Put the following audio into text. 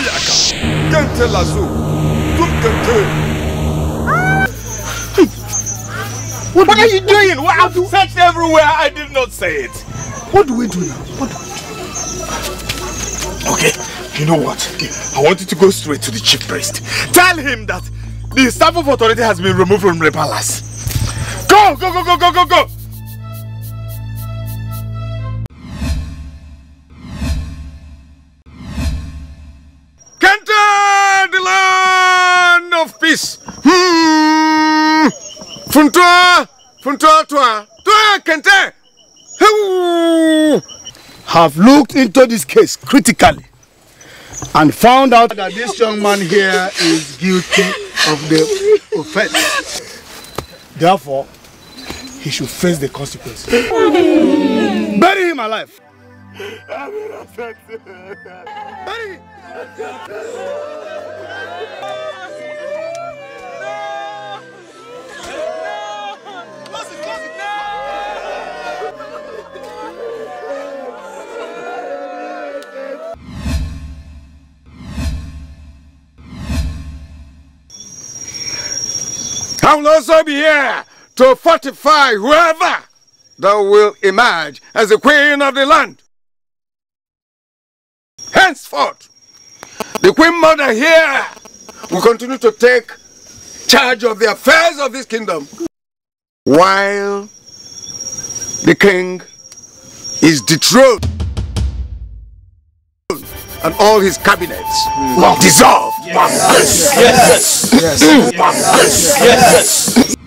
Boyaka, Kente Lazo, Tum Kente. What, what are you doing? Well, I've searched everywhere. I did not say it. What do we do now? What do we do? Okay, you know what? I want you to go straight to the chief priest. Tell him that the staff of authority has been removed from the palace. Go, go, go, go, go, go, go! Land. Hmm. Funtua, Funtua, Tua, Tua, Kente. Have looked into this case critically and found out that this young man here is guilty of the offense. Therefore, he should face the consequences. Bury him alive. Bury him. I will also be here to fortify whoever that will emerge as the queen of the land. Henceforth, the queen mother here will continue to take charge of the affairs of this kingdom while the king is dethroned and all his cabinets mm. dissolved. Yes. Yes. Yes. Yes. yes. yes. yes.